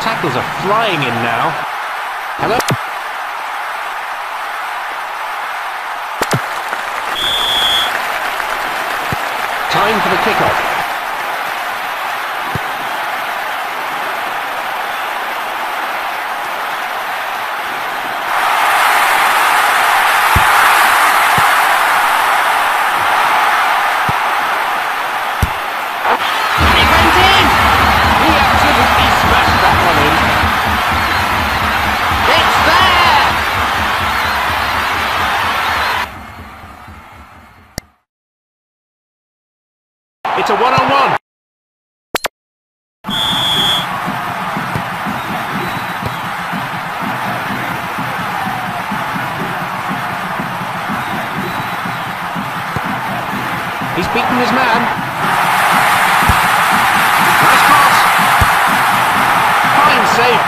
tackles are flying in now. Hello? Time for the kickoff. A one-on-one. He's beaten his man. Nice cross. Fine save.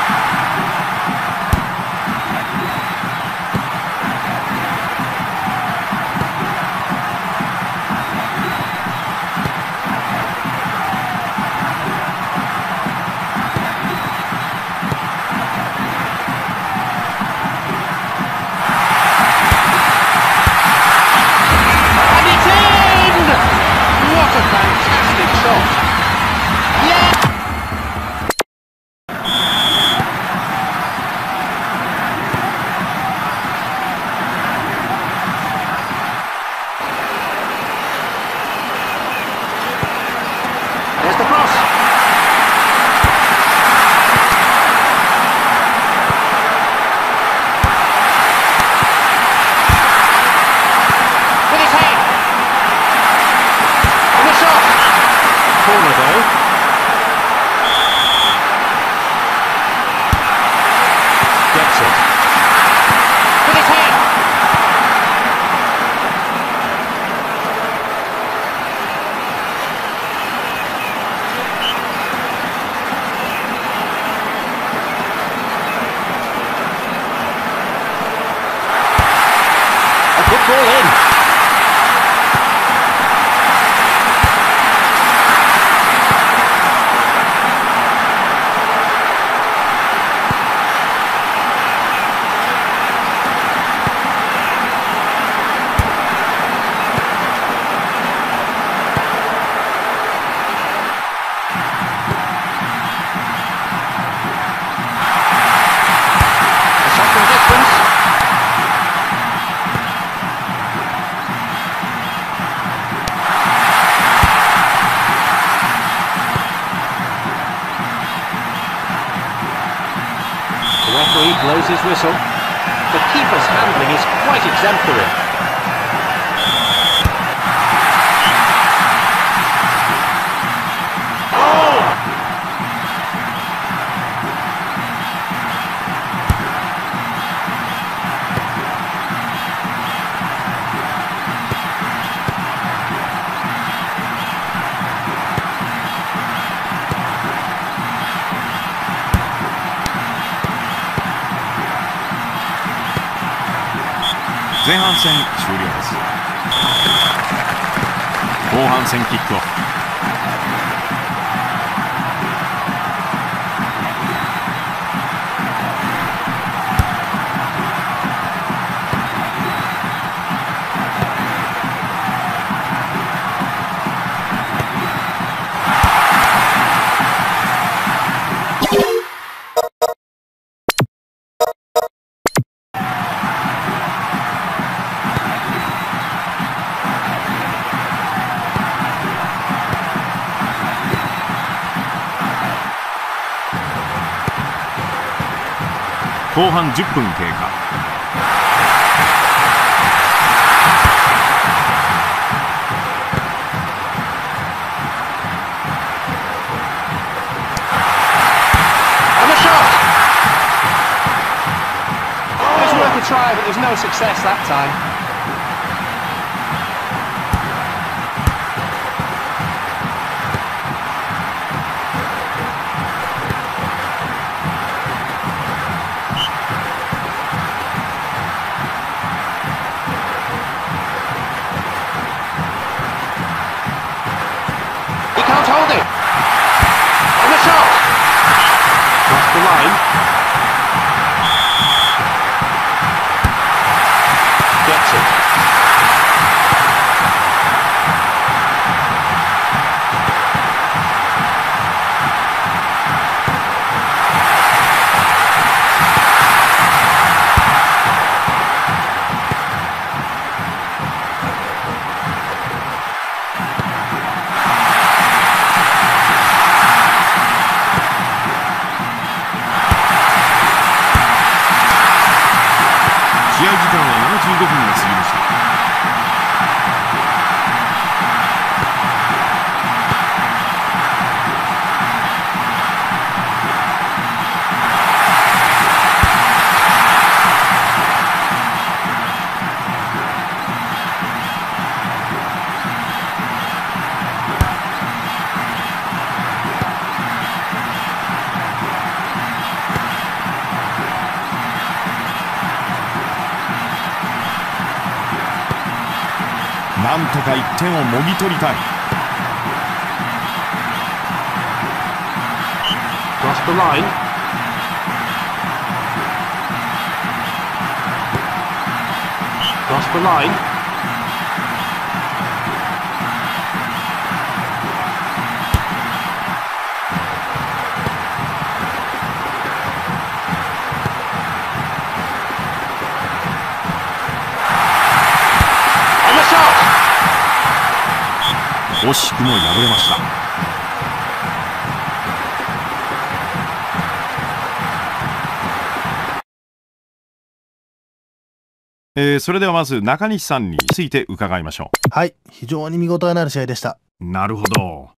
Referee blows his whistle. The keeper's handling is quite exemplary. 前半戦終了です」「後半戦キックオフ」後半10分経過 分ですね。なんとか1点をもぎ取りたい。ラスト惜しくも敗れました。えーそれではまず中西さんについて伺いましょはい、非常に見応えのある試合でした。うなるほど